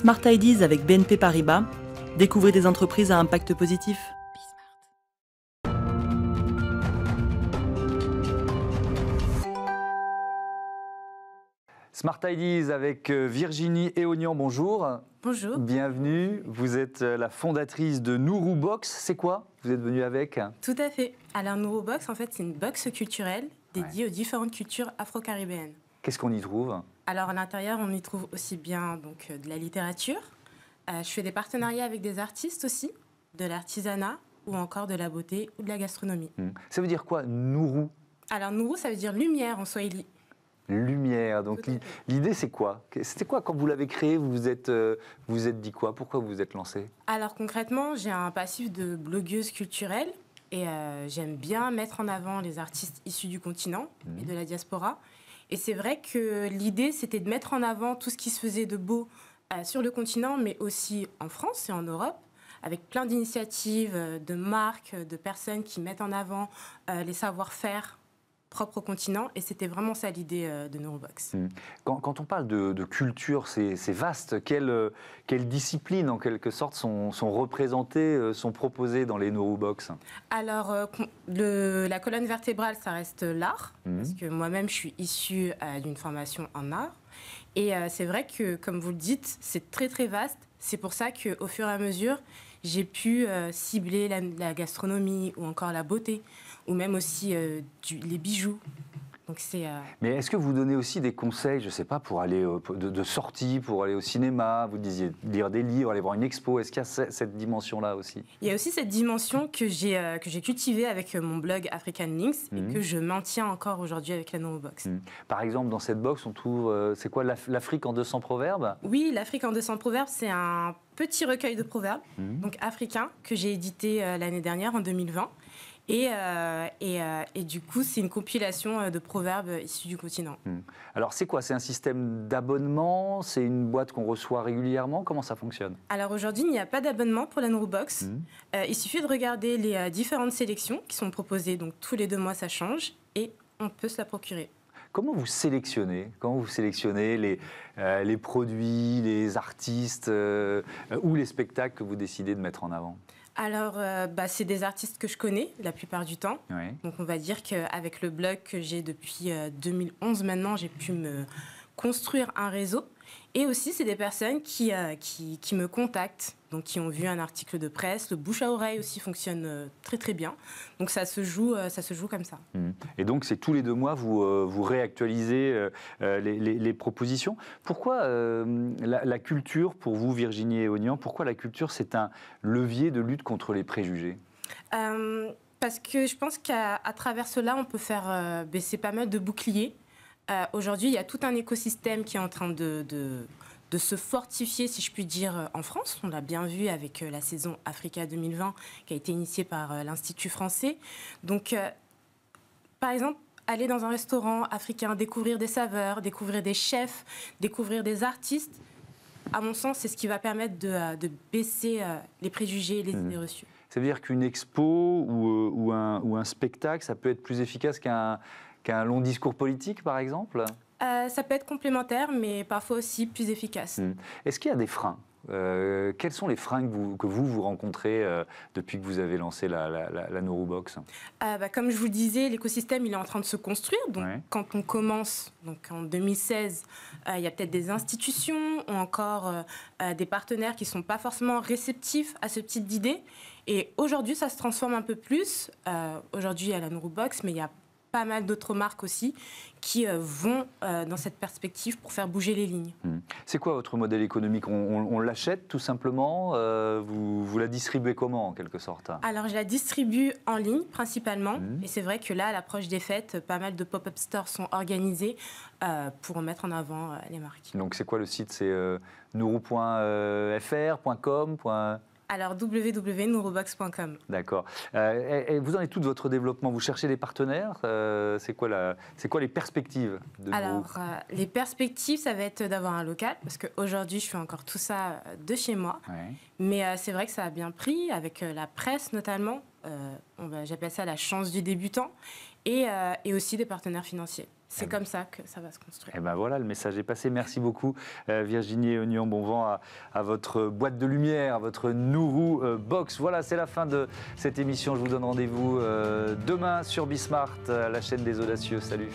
Smart Ideas avec BNP Paribas. Découvrez des entreprises à impact positif. Smart Ideas avec euh, Virginie Eonian, bonjour. Bonjour. Bienvenue. Vous êtes euh, la fondatrice de Nourou Box. C'est quoi? Vous êtes venue avec? Tout à fait. Alors Nourou Box, en fait, c'est une box culturelle dédiée aux différentes cultures afro-caribéennes. Qu'est-ce qu'on y trouve? Alors à l'intérieur, on y trouve aussi bien donc euh, de la littérature. je fais des partenariats avec des artistes aussi, de l'artisanat ou encore de la beauté ou de la gastronomie. Hmm. Ça veut dire quoi, Nourou? Alors Nourou, ça veut dire lumière en swahili lumière. Donc l'idée c'est quoi? C'était quoi quand vous l'avez créé? Vous vous êtes, euh, vous êtes dit quoi? Pourquoi vous vous êtes lancé? Alors concrètement, j'ai un passif de blogueuse culturelle et euh, j'aime bien mettre en avant les artistes issus du continent et mhm. de la diaspora. Et c'est vrai que l'idée c'était de mettre en avant tout ce qui se faisait de beau euh, sur le continent, mais aussi en France et en Europe avec plein d'initiatives, de marques, de personnes qui mettent en avant les savoir-faire propre au continent. Et c'était vraiment ça l'idée euh, de Neurobox. Hmm. Quand, on parle de, culture, c'est vaste. Quelles euh, quelle disciplines, en quelque sorte, sont, sont, représentées, euh, sont proposées dans les Neurobox? Alors, le, la colonne vertébrale, ça reste l'art. Hmm. Parce que moi-même, je suis issue d'une formation en art. Et c'est vrai que, comme vous le dites, c'est très très vaste. C'est pour ça qu'au fur et à mesure, j'ai pu cibler la, gastronomie ou encore la beauté ou même aussi euh, les bijoux. Donc c'est. Euh, Mais est-ce que vous donnez aussi des conseils, je ne sais pas, pour aller euh, de, sortie, pour aller au cinéma? Vous disiez lire des livres, aller voir une expo. Est-ce qu'il y a cette dimension-là aussi? Il y a aussi cette dimension que j'ai j'ai cultivée avec mon blog African Links et mhm. que je maintiens encore aujourd'hui avec la Box. Mhm. Par exemple, dans cette box, on trouve c'est quoi l'Afrique en 200 proverbes? Oui, l'Afrique en 200 proverbes, c'est un petit recueil de proverbes, mhm. donc africains, que j'ai édité l'année dernière en 2020 et, euh, euh, et, du coup, c'est une compilation euh, de proverbes issus du continent. Hmm. Alors, c'est quoi? C'est un système d'abonnement? C'est une boîte qu'on reçoit régulièrement? Comment ça fonctionne? Alors, aujourd'hui, il n'y a pas d'abonnement pour la Box. Hmm. il suffit de regarder les différentes sélections qui sont proposées. Donc, tous les deux mois, ça change et on peut se la procurer. Comment vous sélectionnez Comment vous sélectionnez les, les produits, les artistes ou les spectacles que vous décidez de mettre en avant? Alors, euh, bah, c'est des artistes que je connais la plupart du temps. Donc, on va dire qu'avec le blog que j'ai depuis 2011 euh, maintenant, j'ai pu me construire un réseau. Et aussi, c'est des personnes qui, euh, qui, qui, me contactent, donc qui ont vu un article de presse. Le bouche à oreille aussi fonctionne euh, très très bien. Donc ça se joue, euh, ça se joue comme ça. Mmh. Et donc c'est tous les deux mois vous vous réactualisez les, les, propositions. Pourquoi la, la, culture pour vous, Virginie et Ognan, pourquoi la culture c'est un levier de lutte contre les préjugés? Parce que je pense qu'à travers cela, on peut faire baisser pas mal de boucliers. Euh, aujourd'hui, il y a tout un écosystème qui est en train de, de, se fortifier, si je puis dire, euh, en France. On l'a bien vu avec euh, la saison Africa 2020 qui a été initiée par l'Institut français. Donc, par exemple, aller dans un restaurant africain, découvrir des saveurs, découvrir des chefs, découvrir des artistes, à mon sens, c'est ce qui va permettre de, baisser les préjugés et les mmh. idées reçues. Ça veut dire qu'une expo ou, ou, un, ou, un, spectacle, ça peut être plus efficace qu'un qu'un long discours politique, par exemple? Euh, Ça peut être complémentaire, mais parfois aussi plus efficace. Hmm. Est-ce qu'il y a des freins? Euh, quels sont les freins que vous, que vous, vous rencontrez euh, depuis que vous avez lancé la, la, bah, Comme je vous le disais, l'écosystème il est en train de se construire. Donc, quand on commence, donc en 2016, il y a peut-être des institutions ou encore des partenaires qui ne sont pas forcément réceptifs à ce type d'idée. Et aujourd'hui, ça se transforme un peu plus. aujourd'hui, il y a la Neurobox, mais il y a pas mal d'autres marques aussi qui euh, vont euh, dans cette perspective pour faire bouger les lignes. Hmm. C'est quoi votre modèle économique? On, l'achète tout simplement euh, vous, vous, la distribuez comment en quelque sorte? Alors je la distribue en ligne principalement hmm. et c'est vrai que là à l'approche des fêtes, pas mal de pop-up stores sont organisés pour mettre en avant les marques. Donc c'est quoi le site? C'est nourou.fr.com alors www.neurobox.com. D'accord. Euh, et, vous en êtes tout de votre développement? Vous cherchez des partenaires? Euh, C'est quoi, la, quoi les perspectives de Alors, euh, les perspectives, ça va être d'avoir un local, parce qu'aujourd'hui, je fais encore tout ça de chez moi. Mais c'est vrai que ça a bien pris, avec la presse notamment. J'appelle ça la chance du débutant. et, euh, et aussi des partenaires financiers. C'est comme ça que ça va se construire. Et eh ben voilà, le message est passé. Merci beaucoup euh, Virginie Oignon. Bon vent à, à, votre boîte de lumière, à votre Nourou euh, Box. Voilà, c'est la fin de cette émission. Je vous donne rendez-vous demain sur Bismart, la chaîne des audacieux. Salut.